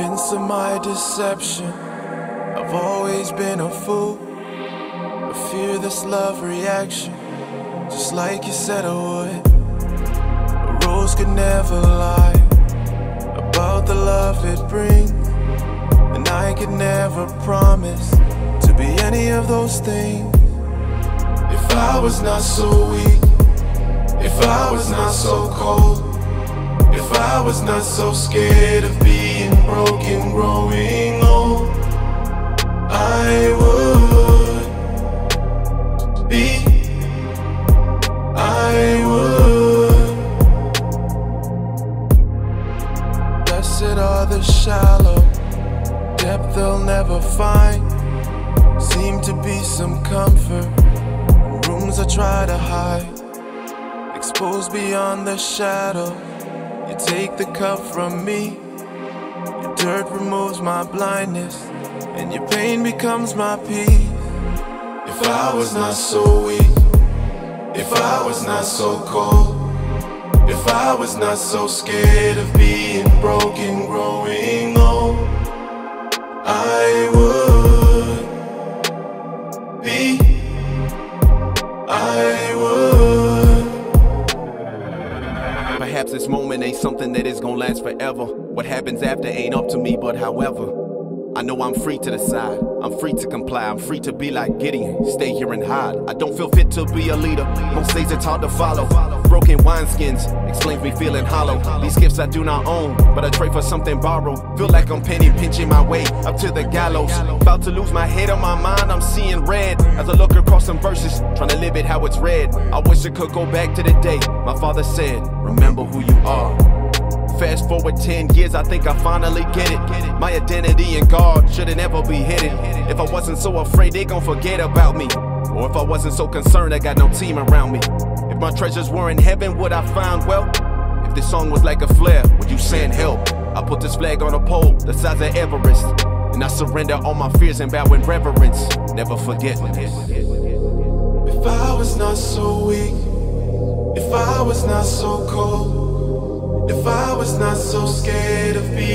answer my deception. I've always been a fool. I fear this love reaction, just like you said I would. A rose could never lie about the love it brings, and I could never promise to be any of those things. If I was not so weak, if I was not so cold. If I was not so scared of being broken, growing old, I would be. I would. Blessed are the shallow, depth they'll never find. Seem to be some comfort rooms I try to hide. Exposed beyond the shadow. Take the cup from me. Your dirt removes my blindness, and your pain becomes my peace. If I was not so weak, if I was not so cold, if I was not so scared of being broken, growing old, I would be. I would. Perhaps this moment ain't something that is gonna last forever. What happens after ain't up to me, but however. I know I'm free to decide. I'm free to comply. I'm free to be like Gideon. Stay here and hide. I don't feel fit to be a leader. Most days it's hard to follow. Broken wineskins explains me feeling hollow. These gifts I do not own, but I trade for something borrowed. Feel like I'm penny pinching my way up to the gallows. About to lose my head on my mind. I'm seeing red as I look across some verses, trying to live it how it's read. I wish I could go back to the day my father said, "Remember who you are." Fast forward 10 years, I think I finally get it. My identity in God shouldn't ever be hidden. If I wasn't so afraid they gon' forget about me. Or if I wasn't so concerned I got no team around me. If my treasures were in heaven, would I find wealth? If this song was like a flare, would you send help? I put this flag on a pole, the size of Everest. And I surrender all my fears and bow in reverence. Never forget. If I was not so weak, if I was not so cold, if I was not so scared of being